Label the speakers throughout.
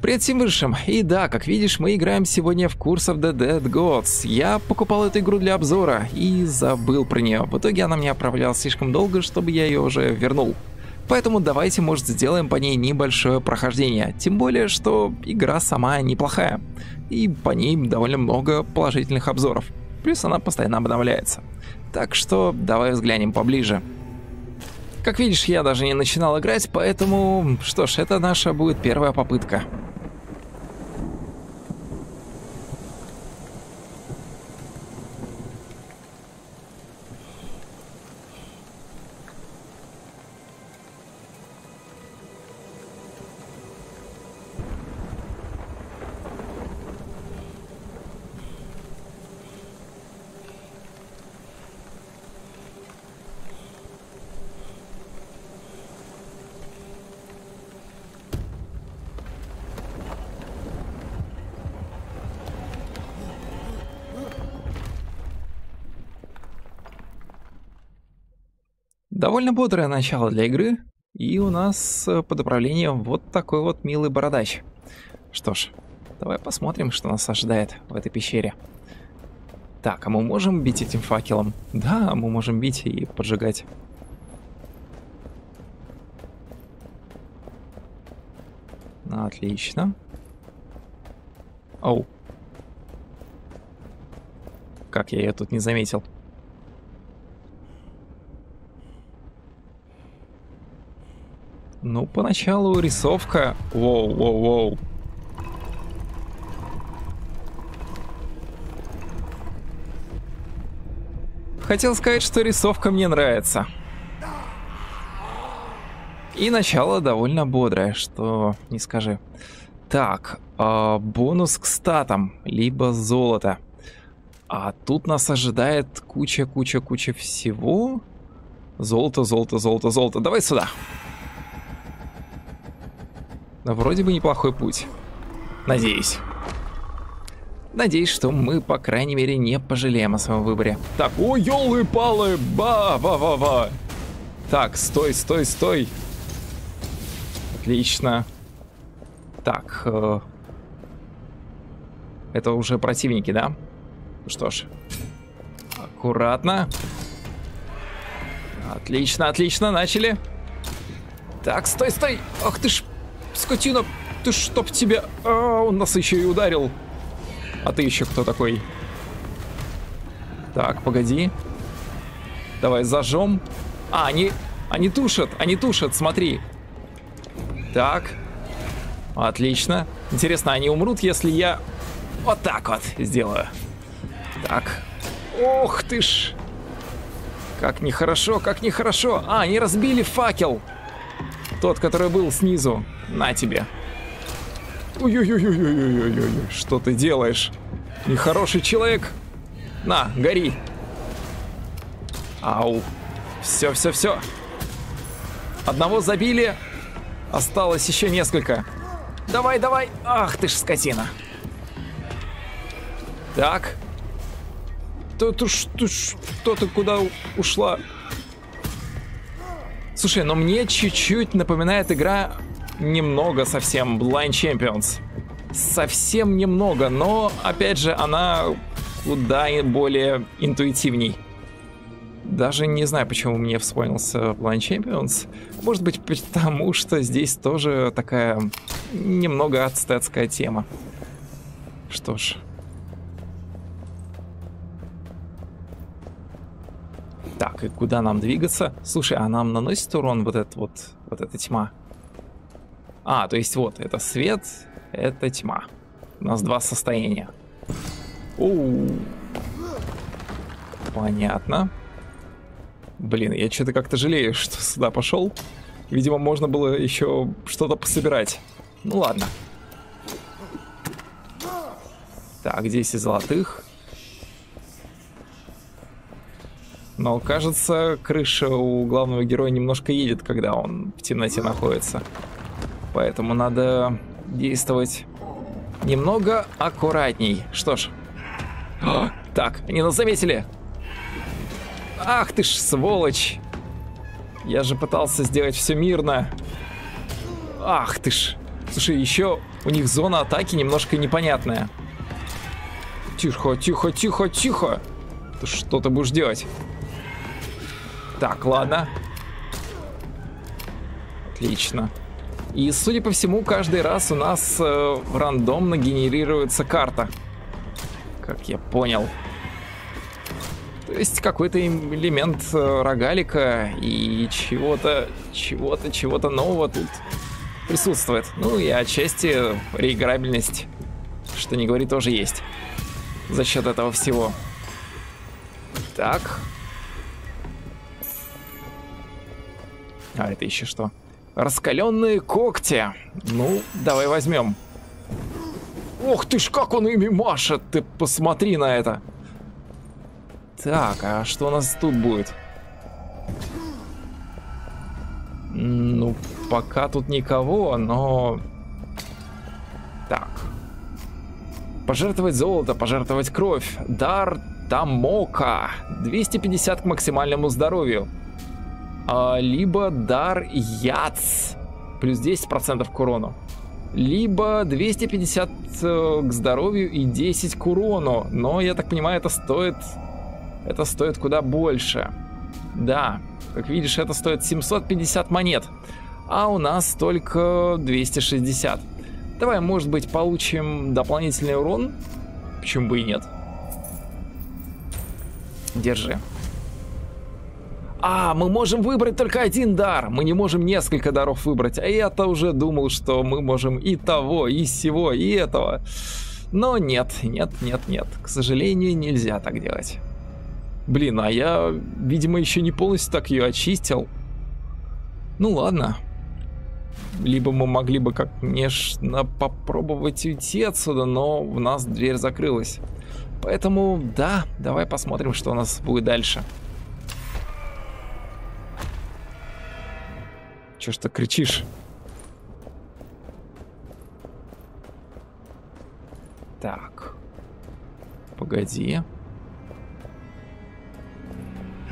Speaker 1: Привет всем высшим! И да, как видишь, мы играем сегодня в курс of the Dead Gods. Я покупал эту игру для обзора и забыл про нее. В итоге она меня отправляла слишком долго, чтобы я ее уже вернул. Поэтому давайте, может, сделаем по ней небольшое прохождение. Тем более, что игра сама неплохая. И по ней довольно много положительных обзоров. Плюс она постоянно обновляется. Так что давай взглянем поближе. Как видишь, я даже не начинал играть, поэтому... Что ж, это наша будет первая попытка. Довольно бодрое начало для игры, и у нас э, под управлением вот такой вот милый бородач. Что ж, давай посмотрим, что нас ожидает в этой пещере. Так, а мы можем бить этим факелом? Да, мы можем бить и поджигать. Отлично. Оу. Как я ее тут не заметил. Ну, поначалу рисовка... Воу, воу, воу. Хотел сказать, что рисовка мне нравится. И начало довольно бодрое, что не скажи. Так, э, бонус к статам, либо золото. А тут нас ожидает куча-куча-куча всего. Золото, золото, золото, золото. Давай сюда. Вроде бы неплохой путь. Надеюсь. Надеюсь, что мы, по крайней мере, не пожалеем о своем выборе. Так, о, елы-палы, ба-ба-ба-ба. Так, стой, стой, стой. Отлично. Так, э... это уже противники, да? Что ж, аккуратно. Отлично, отлично, начали. Так, стой, стой. Ах ты ж, скотина, ты чтоб тебя... А, он нас еще и ударил. А ты еще кто такой? Так, погоди. Давай зажжем. А, они... Они тушат, они тушат, смотри. Так. Отлично. Интересно, они умрут, если я вот так вот сделаю. Так. Ох ты ж. Как нехорошо, как нехорошо. А, они разбили факел. Тот, который был снизу. На тебе. Ой-ой-ой-ой-ой-ой-ой. Что ты делаешь? Нехороший человек. На, гори. Ау. Все, все, все. Одного забили. Осталось еще несколько. Давай, давай. Ах ты ж скотина. Так. Ты, ты, ты, что ты куда ушла? Слушай, но мне чуть-чуть напоминает игра немного совсем Blind Champions. Совсем немного, но, опять же, она куда более интуитивней. Даже не знаю, почему мне вспомнился Blind Champions. Может быть, потому что здесь тоже такая немного ацтетская тема. Что ж, Так, и куда нам двигаться? Слушай, а нам наносит урон вот этот вот, вот эта тьма? А, то есть вот, это свет, это тьма. У нас два состояния. Оу. Понятно. Блин, я что-то как-то жалею, что сюда пошел. Видимо, можно было еще что-то пособирать. Ну ладно. Так, 10 золотых. Но кажется, крыша у главного героя немножко едет, когда он в темноте находится. Поэтому надо действовать немного аккуратней. Что ж. О, так, они нас заметили. Ах ты ж сволочь. Я же пытался сделать все мирно. Ах ты ж. Слушай, еще У них зона атаки немножко непонятная. Тихо, тихо, тихо, тихо. Ты что ты будешь делать? Так, ладно. Отлично. И, судя по всему, каждый раз у нас э, рандомно генерируется карта. Как я понял. То есть какой-то элемент э, рогалика и чего-то, чего-то, чего-то нового тут присутствует. Ну и отчасти реиграбельность, что не говори, тоже есть. За счет этого всего. Так. А это еще что? Раскаленные когти. Ну, давай возьмем. Ох ты ж, как он ими машет! Ты посмотри на это. Так, а что у нас тут будет? Ну, пока тут никого, но... Так. Пожертвовать золото, пожертвовать кровь. Дар Тамока. 250 к максимальному здоровью. А, либо дар Яц. Плюс 10% к урону. Либо 250 э, к здоровью и 10 к урону. Но, я так понимаю, это стоит... Это стоит куда больше. Да, как видишь, это стоит 750 монет. А у нас только 260. Давай, может быть, получим дополнительный урон? Почему бы и нет? Держи. А, мы можем выбрать только один дар. Мы не можем несколько даров выбрать. А я-то уже думал, что мы можем и того, и сего, и этого. Но нет, нет, нет, нет. К сожалению, нельзя так делать. Блин, а я, видимо, еще не полностью так ее очистил. Ну ладно. Либо мы могли бы, конечно, попробовать уйти отсюда, но у нас дверь закрылась. Поэтому, да, давай посмотрим, что у нас будет дальше. Че ты кричишь? Так. Погоди.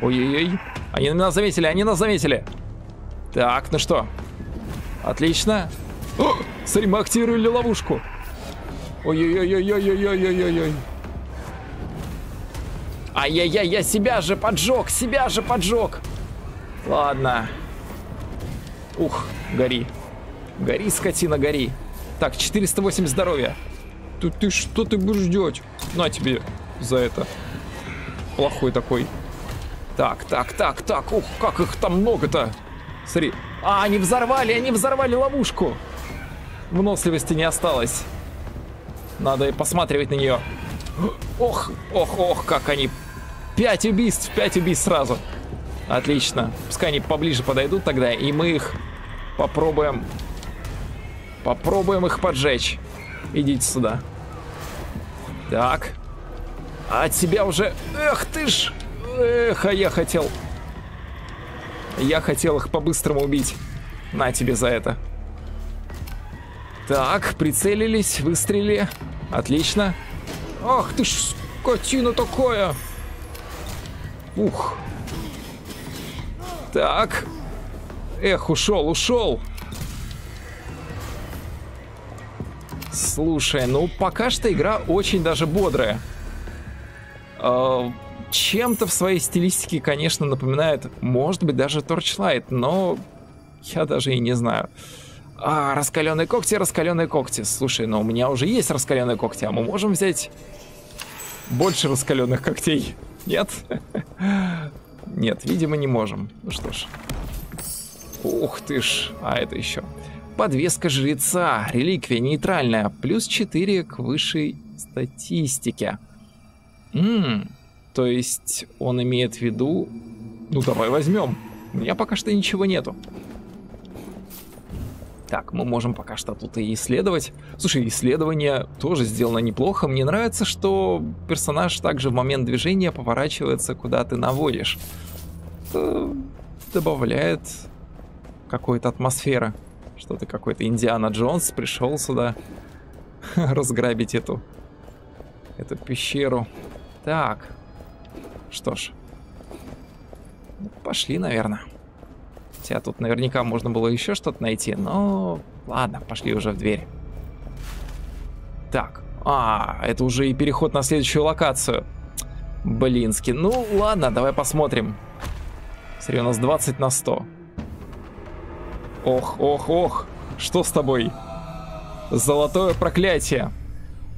Speaker 1: Ой-ой-ой. Они нас заметили, они нас заметили. Так, ну что? Отлично. О, смотри, мы активировали ловушку. Ой-ой-ой-ой-ой-ой-ой-ой-ой. Ай-яй-яй, я себя же поджег, себя же поджег. Ладно. Ух, гори. Гори, скотина, гори. Так, 408 здоровья. Ты, ты что ты будешь делать? На тебе за это. Плохой такой. Так, так, так, так. Ух, как их там много-то. Смотри. А, они взорвали, они взорвали ловушку. Выносливости не осталось. Надо посматривать на нее. Ох, ох, ох, как они. Пять убийств, пять убийств сразу. Отлично. Пускай они поближе подойдут тогда, и мы их попробуем... Попробуем их поджечь. Идите сюда. Так. А от себя уже... Эх ты ж! Эх, а я хотел... Я хотел их по-быстрому убить. На тебе за это. Так, прицелились, выстрелили. Отлично. Ах ты ж, скотина такое! Ух. Так. Эх, ушел, ушел. Слушай, ну пока что игра очень даже бодрая. Э, чем-то в своей стилистике, конечно, напоминает, может быть, даже Torchlight, но я даже и не знаю. А, раскаленные когти, раскаленные когти. Слушай, ну у меня уже есть раскаленные когти, а мы можем взять больше раскаленных когтей? Нет? Нет, видимо, не можем. Ну что ж. Ух ты ж, а это еще. Подвеска жреца, реликвия нейтральная, плюс 4 к высшей статистике. Ммм, то есть он имеет в виду... Ну давай возьмем. У меня пока что ничего нету. Так, мы можем пока что тут и исследовать. Слушай, исследование тоже сделано неплохо. Мне нравится, что персонаж также в момент движения поворачивается, куда ты наводишь. Это добавляет какой-то атмосферы. Что ты какой-то Индиана Джонс пришел сюда разграбить эту, эту пещеру. Так, что ж. Пошли, наверное. Хотя тут наверняка можно было еще что-то найти, но... Ладно, пошли уже в дверь. Так, а, это уже и переход на следующую локацию. Блински. Ну, ладно, давай посмотрим. Смотри, у нас 20 на 100. Ох, ох, ох. Что с тобой? Золотое проклятие.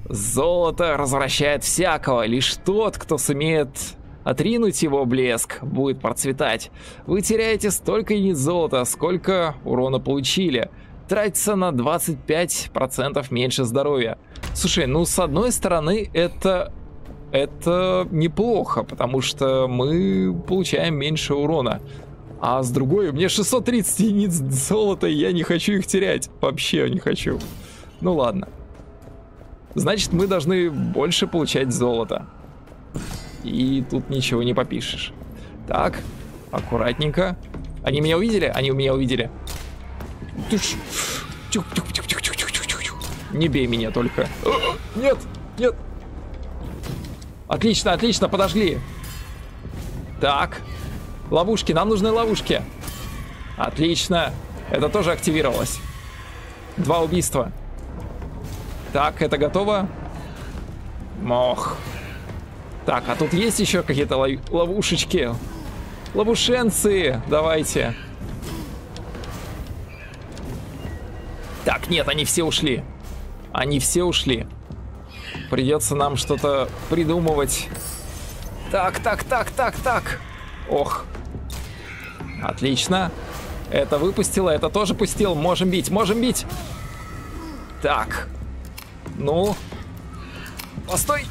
Speaker 1: Золото развращает всякого. Лишь тот, кто сумеет отринуть его блеск, будет процветать. Вы теряете столько единиц золота, сколько урона получили. Тратится на 25% меньше здоровья. Слушай, ну с одной стороны это это неплохо, потому что мы получаем меньше урона. А с другой, у меня 630 единиц золота, и я не хочу их терять. Вообще не хочу. Ну ладно. Значит, мы должны больше получать золото. И тут ничего не попишешь. Так, аккуратненько. Они меня увидели? Они меня увидели. Не бей меня только. Нет, нет, Отлично, отлично, подожгли. Так. Ловушки, нам нужны ловушки. Отлично. Это тоже активировалось. Два убийства. Так, это готово. Мох. Так, а тут есть еще какие-то ловушечки? Ловушенцы, давайте. Так, нет, они все ушли. Они все ушли. Придется нам что-то придумывать. Так, так, так, так, так. Ох. Отлично. Это выпустило, это тоже пустил. Можем бить, можем бить. Так. Ну. Постой.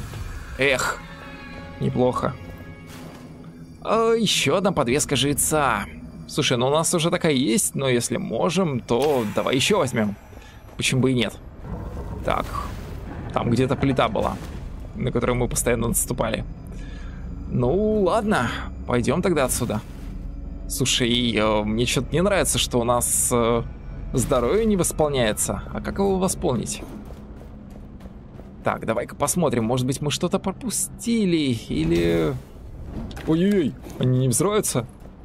Speaker 1: Эх. Неплохо. А, еще одна подвеска жреца. Слушай, ну у нас уже такая есть, но если можем, то давай еще возьмем. Почему бы и нет? Так, там где-то плита была, на которую мы постоянно наступали. Ну, ладно, пойдем тогда отсюда. Слушай, э, мне что-то не нравится, что у нас э, здоровье не восполняется. А как его восполнить? Так, давай-ка посмотрим. Может быть, мы что-то пропустили или... Ой-ой-ой, они не взрываются?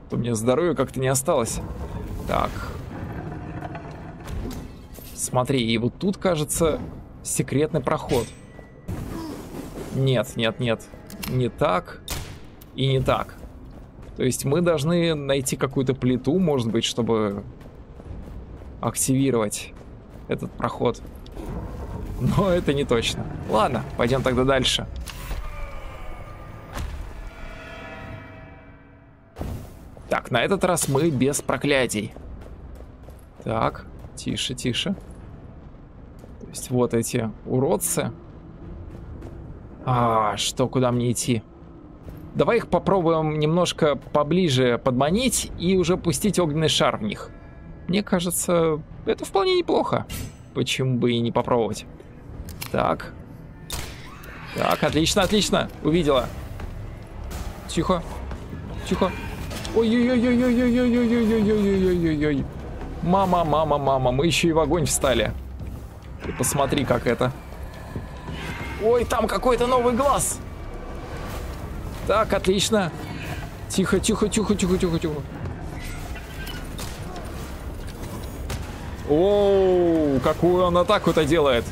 Speaker 1: То мне здоровья как-то не осталось. Так. Смотри, и вот тут, кажется, секретный проход. Нет, нет, нет. Не так и не так. То есть мы должны найти какую-то плиту, может быть, чтобы активировать этот проход. Но это не точно. Ладно, пойдем тогда дальше. Так, на этот раз мы без проклятий. Так, тише, тише есть вот эти уродцы. А, что, куда мне идти? Давай их попробуем немножко поближе подманить и уже пустить огненный шар в них. Мне кажется, это вполне неплохо. Почему бы и не попробовать? Так. Так, отлично, отлично. Увидела. Тихо. Тихо. Ой-ой-ой-ой-ой-ой-ой-ой-ой-ой-ой-ой-ой-ой. Мама, мама, мама, мы еще и в огонь встали. Ты посмотри, как это. Ой, там какой-то новый глаз. Так, отлично. Тихо, тихо, тихо, тихо, тихо, тихо. Оу, какую он атаку-то делает.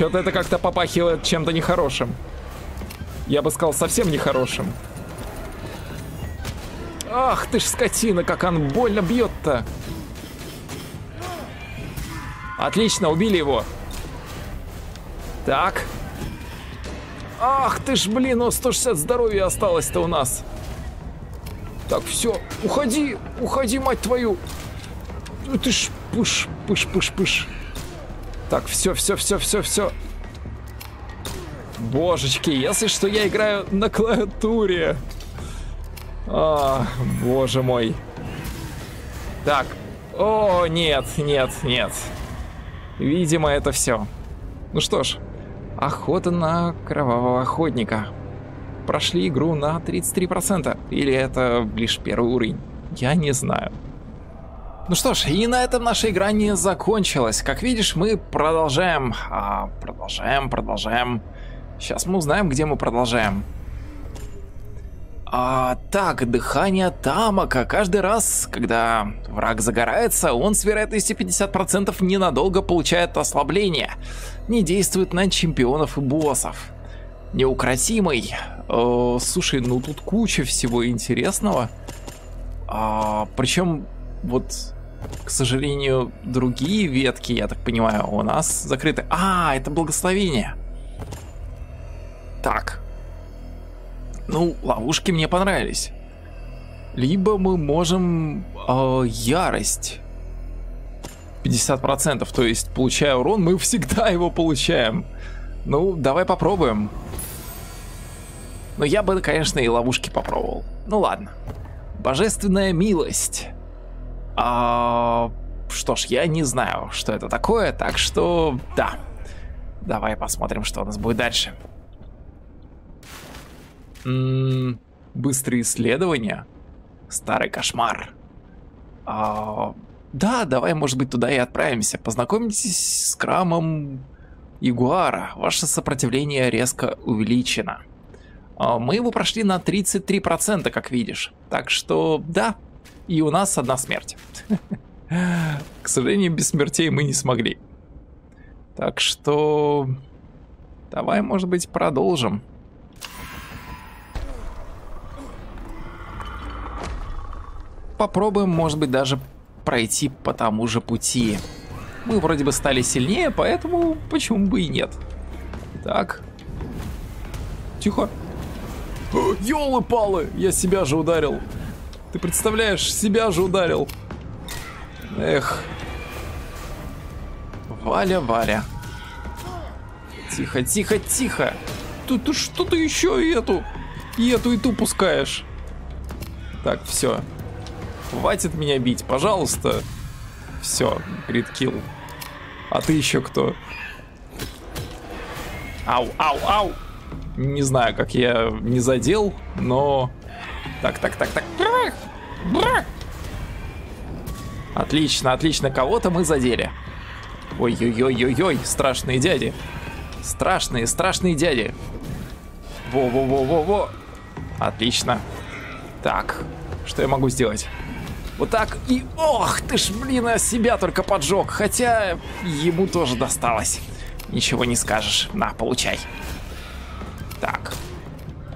Speaker 1: Что-то это как-то попахивает чем-то нехорошим. Я бы сказал, совсем нехорошим. Ах ты ж скотина, как он больно бьет-то. Отлично, убили его. Так. Ах ты ж, блин, ну 160 здоровья осталось-то у нас. Так, все, уходи, уходи, мать твою. Ты ж, пыш, пыш, пыш, пыш. Так, все, все, все, все, все. Божечки, если что, я играю на клавиатуре. А, боже мой. Так. О, нет, нет, нет. Видимо, это все. Ну что ж, охота на кровавого охотника. Прошли игру на 33%. Или это лишь первый уровень? Я не знаю. Ну что ж, и на этом наша игра не закончилась. Как видишь, мы продолжаем. А, продолжаем, продолжаем. Сейчас мы узнаем, где мы продолжаем. А, так, дыхание Тамака. Каждый раз, когда враг загорается, он с вероятностью 50% ненадолго получает ослабление. Не действует на чемпионов и боссов. Неукротимый. Э, слушай, ну тут куча всего интересного. А, причем, вот, к сожалению, другие ветки, я так понимаю, у нас закрыты. А, это благословение. Так, ну, ловушки мне понравились. Либо мы можем э, ярость. 50%, то есть получая урон, мы всегда его получаем. Ну, давай попробуем. Но я бы, конечно, и ловушки попробовал. Ну ладно. Божественная милость. А, что ж, я не знаю, что это такое, так что да. Давай посмотрим, что у нас будет дальше. М -м, быстрые исследования. Старый кошмар. А, да, давай, может быть, туда и отправимся. Познакомьтесь с крамом Ягуара. Ваше сопротивление резко увеличено. А, мы его прошли на 33%, как видишь. Так что, да, и у нас одна смерть. К сожалению, без смертей мы не смогли. Так что... Давай, может быть, продолжим. попробуем, может быть, даже пройти по тому же пути. Мы вроде бы стали сильнее, поэтому почему бы и нет. Так. Тихо. Ёлы-палы, я себя же ударил. Ты представляешь, себя же ударил. Эх. Валя, Валя. Тихо, тихо, тихо. Тут ты что ты еще и эту, и эту, и ту пускаешь. Так, все. Хватит меня бить, пожалуйста. Все, гридкил. А ты еще кто? Ау, ау, ау. Не знаю, как я не задел, но... Так, так, так, так. Отлично, отлично, кого-то мы задели. Ой-ой-ой-ой-ой, страшные дяди. Страшные, страшные дяди. Во-во-во-во-во. Отлично. Так, что я могу сделать? Вот так и... Ох, ты ж, блин, а себя только поджег. Хотя ему тоже досталось. Ничего не скажешь. На, получай. Так.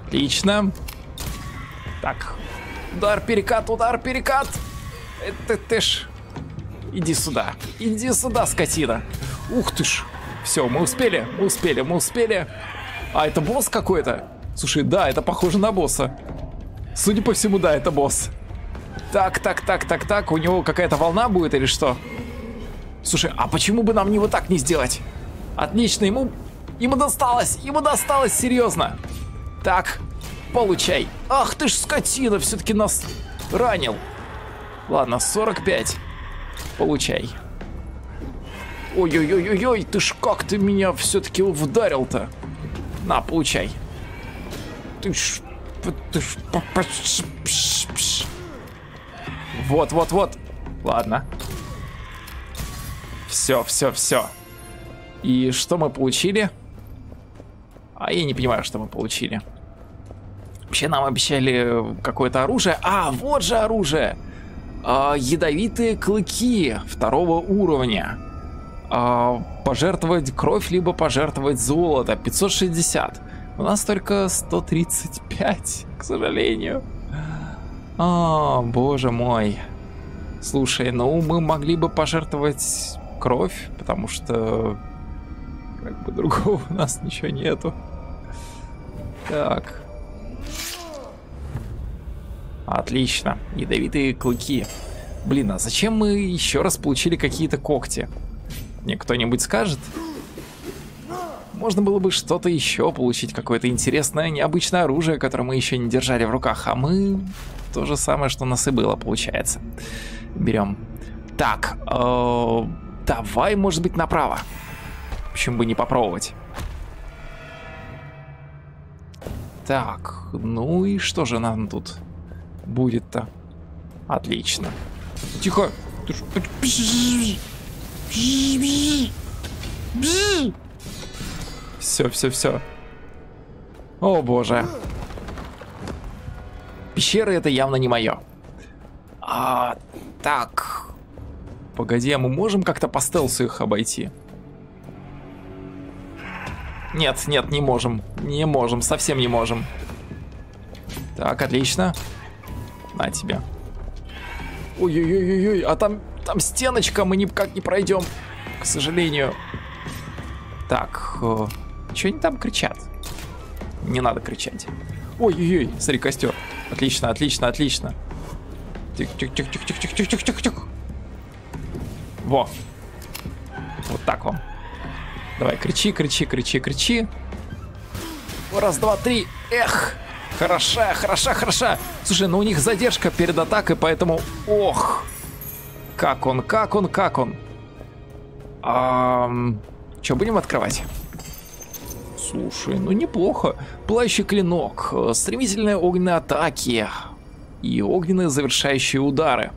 Speaker 1: Отлично. Так. Удар, перекат, удар, перекат. Это ты ж... Иди сюда. Иди сюда, скотина. Ух ты ж. Все, мы успели, мы успели, мы успели. А, это босс какой-то? Слушай, да, это похоже на босса. Судя по всему, да, это босс. Так, так, так, так, так. У него какая-то волна будет или что? Слушай, а почему бы нам не так не сделать? Отлично, ему... Ему досталось, ему досталось, серьезно. Так, получай. Ах ты ж скотина, все-таки нас ранил. Ладно, 45. Получай. Ой-ой-ой-ой, ты ж как ты меня все-таки вдарил-то? На, получай. Ты ж... Ты ж... Вот, вот, вот. Ладно. Все, все, все. И что мы получили? А я не понимаю, что мы получили. Вообще нам обещали какое-то оружие. А, вот же оружие! А, ядовитые клыки второго уровня. А, пожертвовать кровь, либо пожертвовать золото. 560. У нас только 135, к сожалению. О, боже мой. Слушай, ну мы могли бы пожертвовать кровь, потому что как бы другого у нас ничего нету. Так. Отлично. Ядовитые клыки. Блин, а зачем мы еще раз получили какие-то когти? Мне кто-нибудь скажет? Можно было бы что-то еще получить, какое-то интересное, необычное оружие, которое мы еще не держали в руках, а мы то же самое, что у нас и было, получается. Берем. Так, э, давай, может быть, направо. Почему бы не попробовать? Так, ну и что же нам тут будет-то? Отлично. Тихо. Все, все, все. О боже. пещеры это явно не мое. А, так. Погоди, а мы можем как-то по стелсу их обойти? Нет, нет, не можем. Не можем, совсем не можем. Так, отлично. На тебе. Ой-ой-ой-ой, а там, там стеночка, мы никак не пройдем, к сожалению. Так, э, что они там кричат? Не надо кричать. Ой-ой-ой, смотри, костер. Отлично, отлично, отлично. Тихо-тихо-тихо-тихо-тихо-тихо-тихо. Во. Вот так вам. Давай, кричи, кричи, кричи, кричи. Раз, два, три. Эх. Хороша, хороша, хороша. Слушай, ну у них задержка перед атакой, поэтому... Ох. Как он, как он, как он. Ам... Что, будем открывать? Слушай, ну неплохо. Плащий клинок, стремительные огненные атаки и огненные завершающие удары.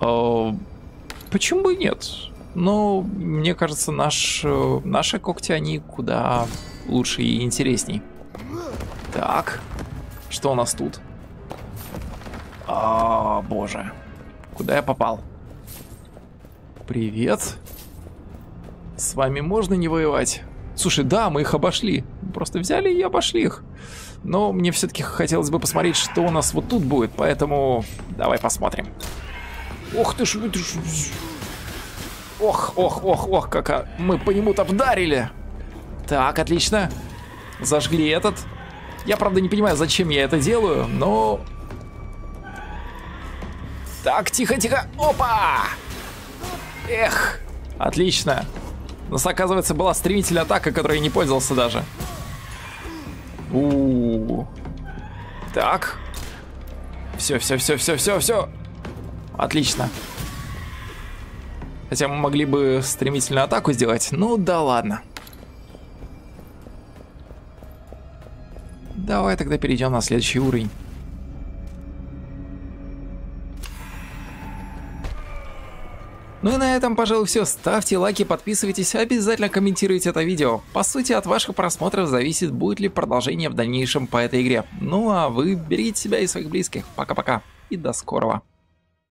Speaker 1: Э, почему бы и нет? Но мне кажется, наш, наши когти, они куда лучше и интересней. Так, что у нас тут? А, боже. Куда я попал? Привет. С вами можно не воевать? Слушай, да, мы их обошли. Просто взяли и обошли их. Но мне все-таки хотелось бы посмотреть, что у нас вот тут будет, поэтому давай посмотрим. Ох ты ж, ты ж... Ох, ох, ох, ох, как а, мы по нему-то вдарили. Так, отлично. Зажгли этот. Я, правда, не понимаю, зачем я это делаю, но... Так, тихо, тихо. Опа! Эх, отлично. У нас, оказывается, была стремительная атака, которой я не пользовался даже. У, -у, -у. Так. Все, все, все, все, все, все. Отлично. Хотя мы могли бы стремительную атаку сделать. Ну да ладно. Давай тогда перейдем на следующий уровень. Ну и на этом, пожалуй, все. Ставьте лайки, подписывайтесь, обязательно комментируйте это видео. По сути, от ваших просмотров зависит, будет ли продолжение в дальнейшем по этой игре. Ну а вы берегите себя и своих близких. Пока-пока и до скорого.